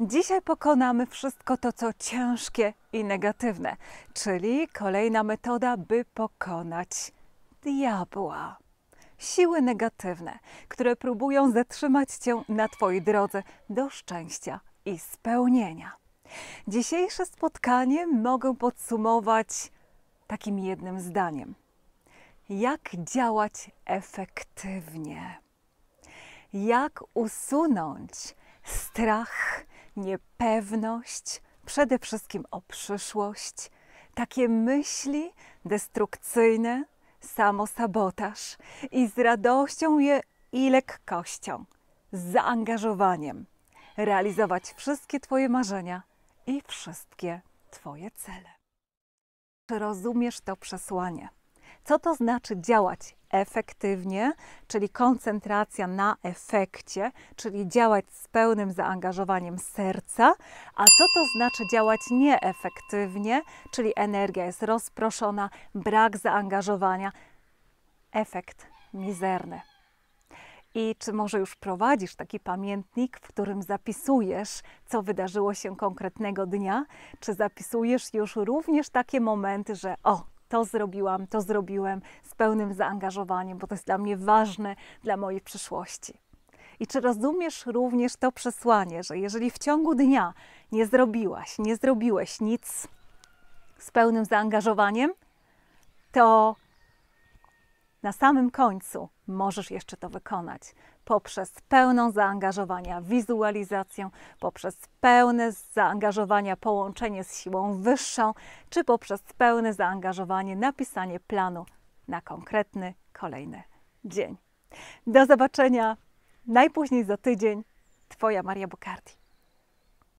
Dzisiaj pokonamy wszystko to, co ciężkie i negatywne, czyli kolejna metoda, by pokonać diabła. Siły negatywne, które próbują zatrzymać cię na Twojej drodze do szczęścia i spełnienia. Dzisiejsze spotkanie mogę podsumować takim jednym zdaniem. Jak działać efektywnie? Jak usunąć strach, niepewność, przede wszystkim o przyszłość, takie myśli destrukcyjne, samosabotaż i z radością je i lekkością, z zaangażowaniem realizować wszystkie Twoje marzenia i wszystkie Twoje cele. Czy rozumiesz to przesłanie? Co to znaczy działać efektywnie, czyli koncentracja na efekcie, czyli działać z pełnym zaangażowaniem serca, a co to znaczy działać nieefektywnie, czyli energia jest rozproszona, brak zaangażowania, efekt mizerny. I czy może już prowadzisz taki pamiętnik, w którym zapisujesz, co wydarzyło się konkretnego dnia? Czy zapisujesz już również takie momenty, że o, to zrobiłam, to zrobiłem z pełnym zaangażowaniem, bo to jest dla mnie ważne dla mojej przyszłości. I czy rozumiesz również to przesłanie, że jeżeli w ciągu dnia nie zrobiłaś, nie zrobiłeś nic z pełnym zaangażowaniem, to na samym końcu możesz jeszcze to wykonać poprzez pełną zaangażowania wizualizację, poprzez pełne zaangażowania połączenie z siłą wyższą, czy poprzez pełne zaangażowanie napisanie planu na konkretny kolejny dzień. Do zobaczenia najpóźniej za tydzień. Twoja Maria Bukardi.